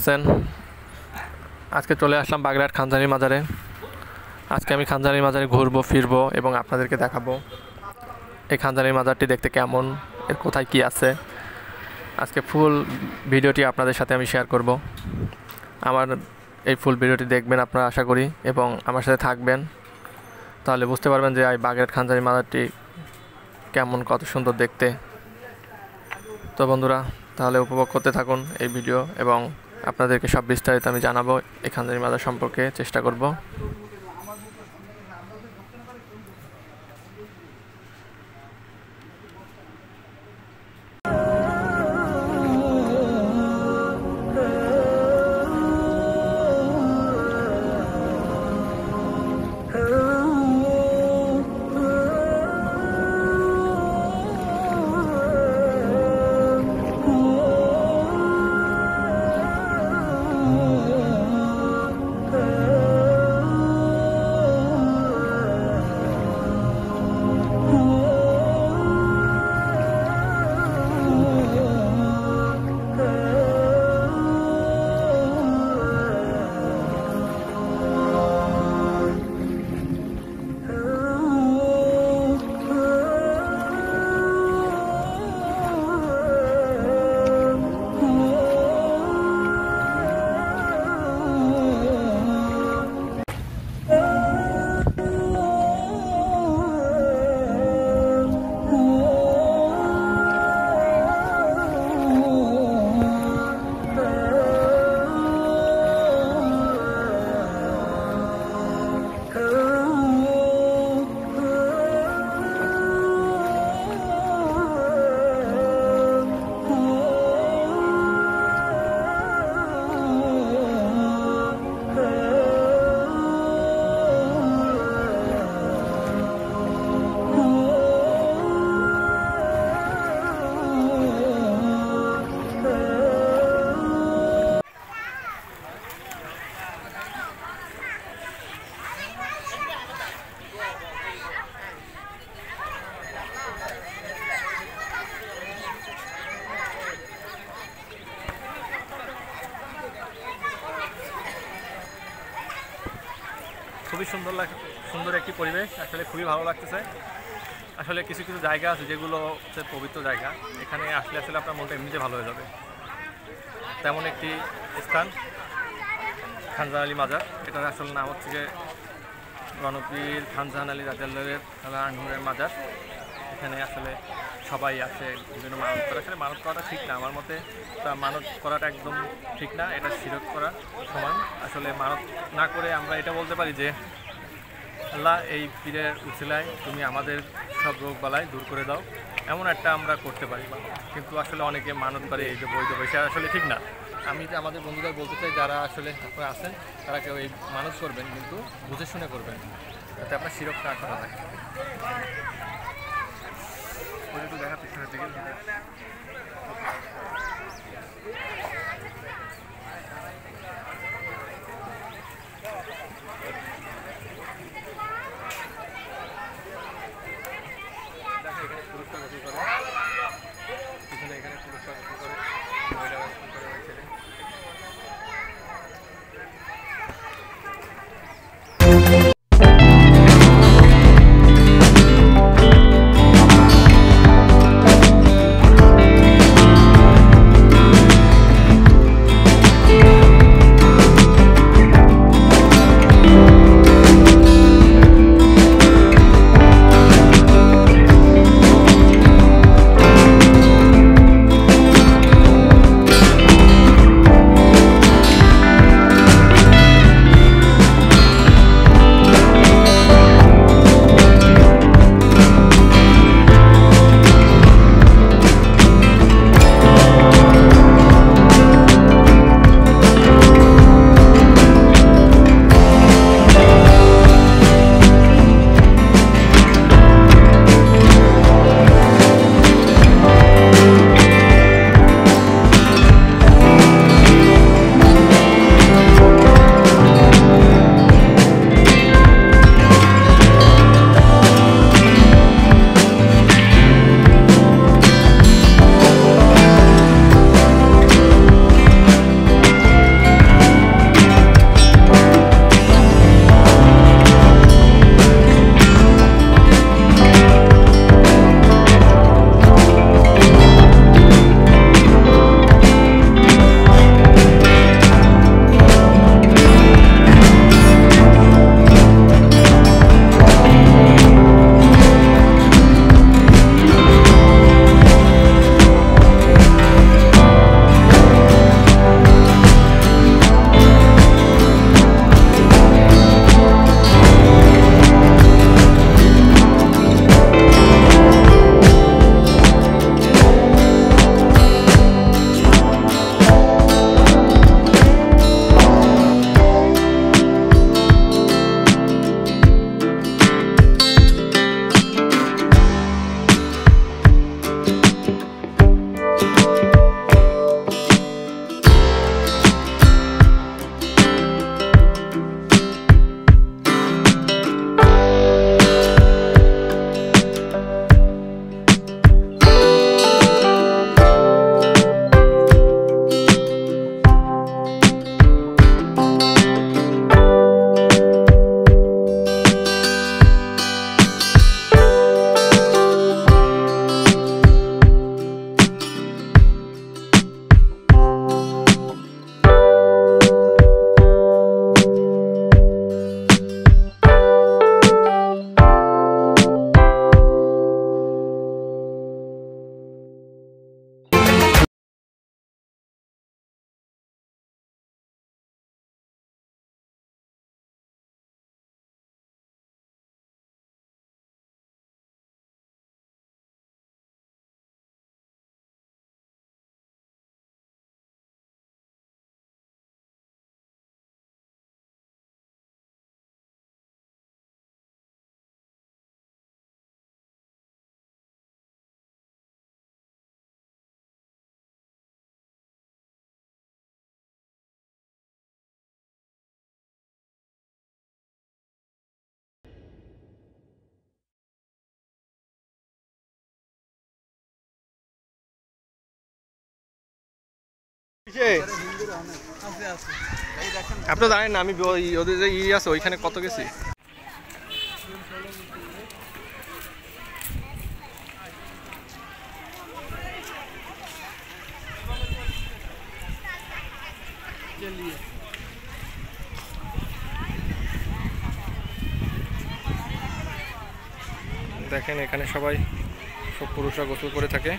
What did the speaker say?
আছেন। আজকে চলে আসলাম বাগড়াট খানজানি মাজারে। আজকে আমি খানজানি মাজারে ঘুরবো, ফিরবো এবং আপনাদেরকে দেখাবো এই খানজানি মাজারটি দেখতে কেমন, এর কোথায় কি আছে। আজকে ফুল ভিডিওটি আপনাদের সাথে আমি শেয়ার করব। আমার এই ফুল ভিডিওটি দেখবেন আপনারা আশা করি এবং আমার সাথে থাকবেন। তাহলে বুঝতে পারবেন যে এই বাগেরহাট খানজানি মাজারটি কেমন, কত সুন্দর দেখতে। তো বন্ধুরা, তাহলে উপভোগ করতে থাকুন এই ভিডিও এবং আপনাদেরকে সব বিস্তারিত আমি জানাব এই খানজানি বাজার সম্পর্কে চেষ্টা করব। খুবই সুন্দর লাগ সুন্দর একটি পরিবেশ। আসলে খুবই ভালো লাগতেছে। আসলে কিছু কিছু জায়গা আছে যেগুলো হচ্ছে পবিত্র জায়গা। এখানে আসলে আসলে আপনার মনটা এমনিতে ভালো হয়ে যাবে। তেমন একটি স্থান খানজাহান আলী মাজার। এটার আসল নাম হচ্ছে যে গণপীর খানজাহান আলী রাজালের আনহুরের মাজার। এখানে আসলে সবাই আসে বিভিন্ন মানত করে। আসলে মানত করাটা ঠিক না, আমার মতে তা মানত করাটা একদম ঠিক না, এটা শিরক করা সমান। আসলে মানত না করে আমরা এটা বলতে পারি যে, আল্লাহ এই পীরের উচিলায় তুমি আমাদের সব রোগ বালায় দূর করে দাও, এমন একটা আমরা করতে পারি। কিন্তু আসলে অনেকে মানত করে এই যে বৈধ পয়সা আসলে ঠিক না। আমি যে আমাদের বন্ধুদের বলতে চাই, যারা আসলে আছেন, তারা কেউ এই মানুষ করবেন, কিন্তু বুঝে শুনে করবেন যাতে আপনার শিরক না করা থাকে Burada da yapışır değil mi? আপনি জানেন আমি ওদের যে ই আছে, ওইখানে কত গেছি? দেখেন, এখানে সবাই সব পুরুষরা গোসল করে থাকে।